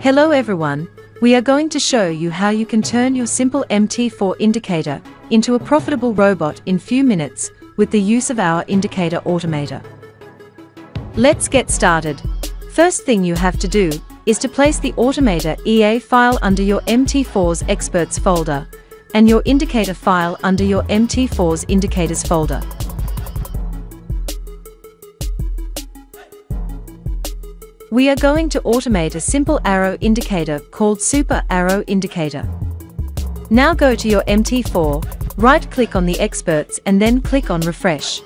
Hello everyone, we are going to show you how you can turn your simple MT4 indicator into a profitable robot in few minutes with the use of our indicator automator. Let's get started. First thing you have to do is to place the automator EA file under your MT4's experts folder and your indicator file under your MT4's indicators folder. We are going to automate a simple arrow indicator called Super Arrow Indicator. Now go to your MT4, right-click on the experts and then click on Refresh.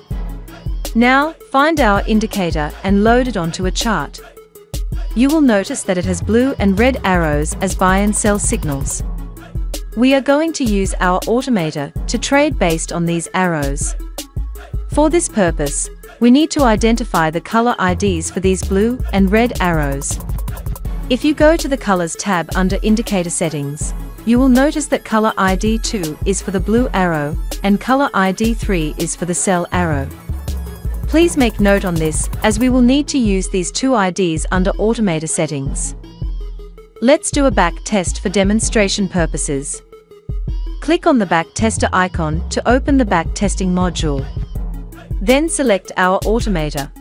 Now, find our indicator and load it onto a chart. You will notice that it has blue and red arrows as buy and sell signals. We are going to use our automator to trade based on these arrows. For this purpose, we need to identify the color IDs for these blue and red arrows. If you go to the Colors tab under Indicator Settings, you will notice that color ID 2 is for the blue arrow and color ID 3 is for the sell arrow. Please make note on this as we will need to use these two IDs under Automator settings. Let's do a back test for demonstration purposes. Click on the back tester icon to open the back testing module. Then select our automator.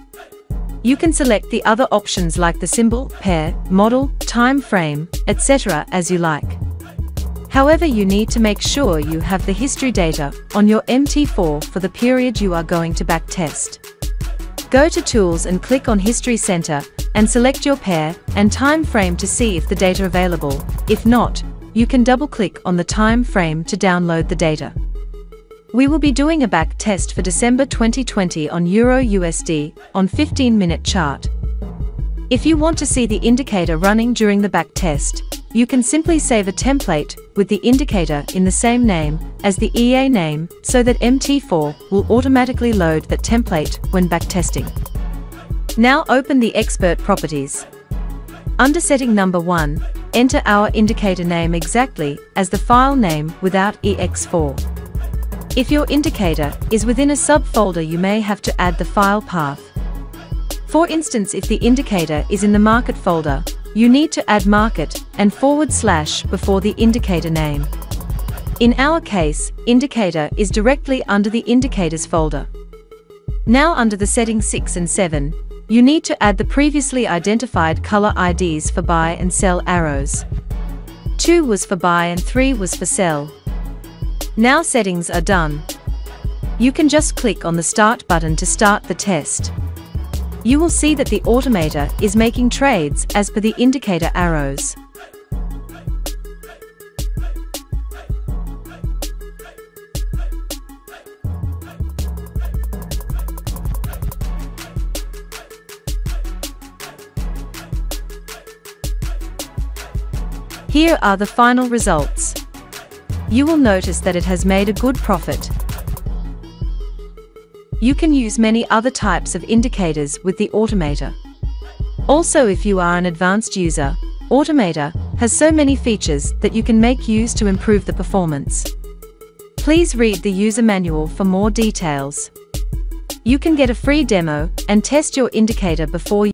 You can select the other options like the symbol, pair, model, time frame, etc. as you like. However you need to make sure you have the history data on your MT4 for the period you are going to backtest. Go to Tools and click on History Center and select your pair and time frame to see if the data available. If not, you can double-click on the time frame to download the data. We will be doing a back test for December 2020 on Euro USD on 15 minute chart. If you want to see the indicator running during the back test, you can simply save a template with the indicator in the same name as the EA name so that MT4 will automatically load that template when backtesting. Now open the expert properties. Under setting number 1, enter our indicator name exactly as the file name without EX4. If your indicator is within a subfolder you may have to add the file path. For instance if the indicator is in the market folder, you need to add market and forward slash before the indicator name. In our case, indicator is directly under the indicators folder. Now under the settings 6 and 7, you need to add the previously identified color IDs for buy and sell arrows. 2 was for buy and 3 was for sell. Now settings are done. You can just click on the Start button to start the test. You will see that the automator is making trades as per the indicator arrows. Here are the final results you will notice that it has made a good profit. You can use many other types of indicators with the Automator. Also if you are an advanced user, Automator has so many features that you can make use to improve the performance. Please read the user manual for more details. You can get a free demo and test your indicator before